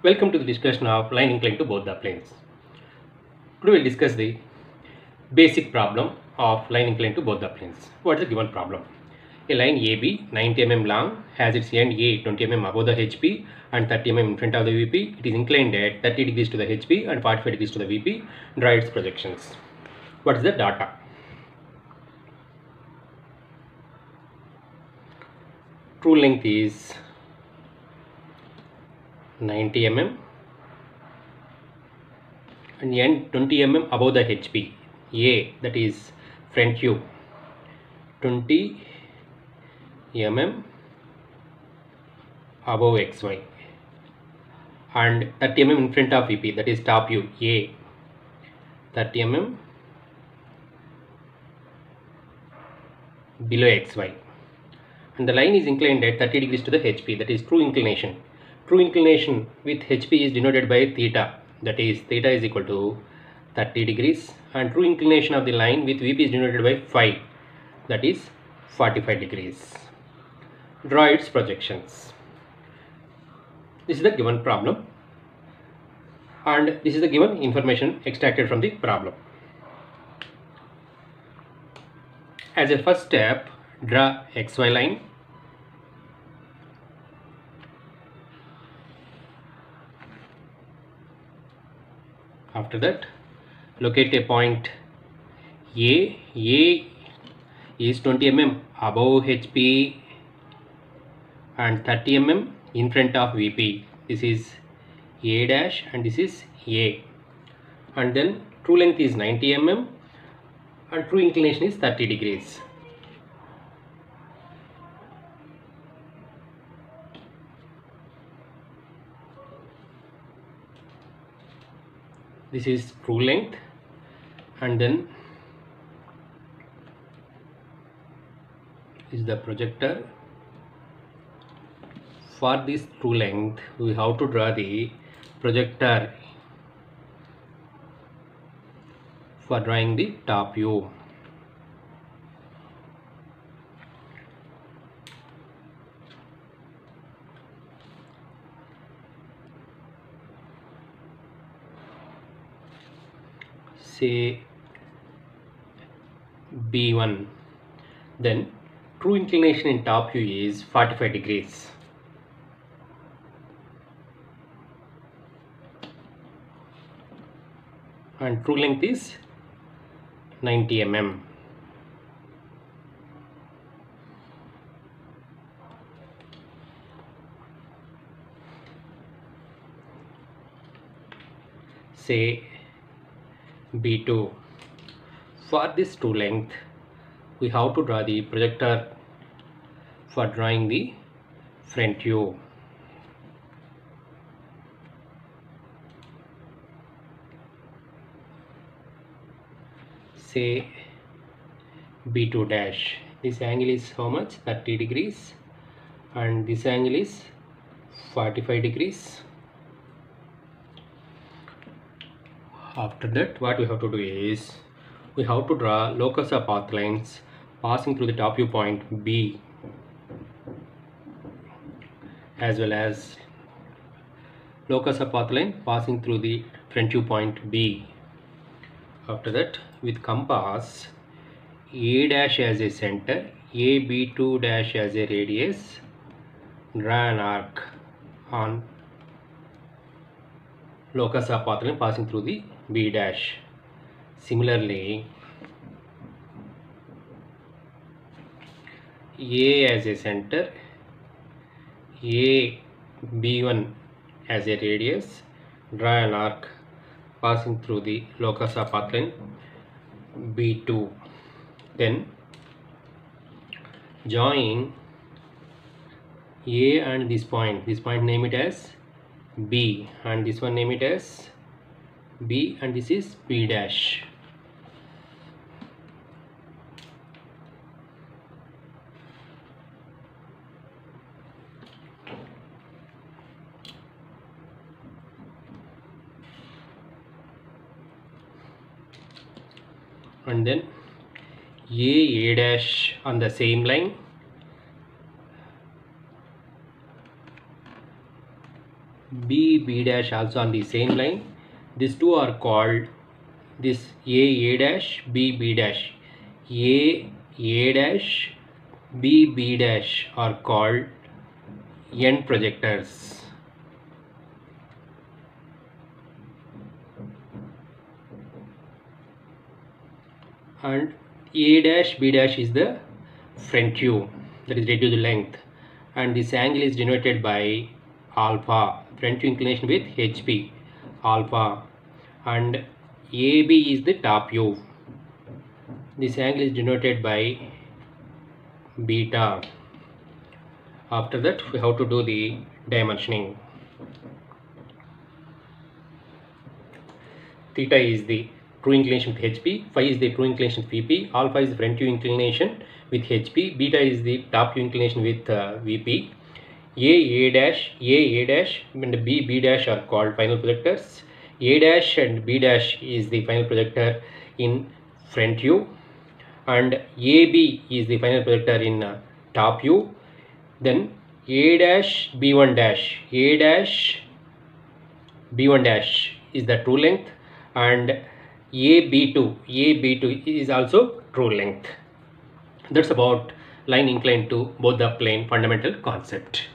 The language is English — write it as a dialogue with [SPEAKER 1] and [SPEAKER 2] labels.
[SPEAKER 1] Welcome to the discussion of line inclined to both the planes. Today we'll discuss the basic problem of line inclined to both the planes. What is the given problem? A line AB 90 mm long has its end A 20 mm above the HP and 30 mm in front of the VP. It is inclined at 30 degrees to the HP and 45 degrees to the VP. Draw its projections. What is the data? True length is 90 mm and end 20 mm above the HP. A that is front view. 20 mm above XY and 30 mm in front of VP that is top view. A 30 mm below XY and the line is inclined at 30 degrees to the HP that is true inclination true inclination with HP is denoted by theta. That is theta is equal to 30 degrees. And true inclination of the line with VP is denoted by phi. That is 45 degrees. Draw its projections. This is the given problem. And this is the given information extracted from the problem. As a first step draw xy line after that locate a point a. A is 20 mm above hp and 30 mm in front of vp this is a dash and this is a. And then true length is 90 mm and true inclination is 30 degrees this is true length and then is the projector. For this true length we have to draw the projector for drawing the top view say b1 then true inclination in top view is 45 degrees. And true length is 90 mm say b2 for this true length we have to draw the projector for drawing the front view. Say b2 dash. This angle is how much? 30 degrees. And this angle is 45 degrees after that what we have to do is we have to draw locus of path lines passing through the top view point B as well as locus of path line passing through the front view point B. After that with compass A dash as a center AB2 dash as a radius draw an arc on locus of path line passing through the B dash. Similarly, A as a center, A B1 as a radius, draw an arc passing through the locus of path line B2. Then join A and this point, this point name it as B and this one name it as B and this is B dash. And then A A dash on the same line B B dash also on the same line. These two are called this A A dash B B dash. A A dash B B dash are called end projectors. And A dash B dash is the front view that is reduced length and this angle is denoted by alpha front view inclination with HP alpha. And AB is the top view this angle is denoted by beta. After that we have to do the dimensioning. Theta is the true inclination with HP, phi is the true inclination with VP, alpha is the front view inclination with HP, beta is the top view inclination with uh, VP. A, A dash, A, A dash and B, B dash are called final projectors. A dash and B dash is the final projector in front view and AB is the final projector in uh, top view. Then A dash, B1 dash, A dash, B1 dash is the true length and AB2, AB2 is also true length. That's about line inclined to both the plane fundamental concept.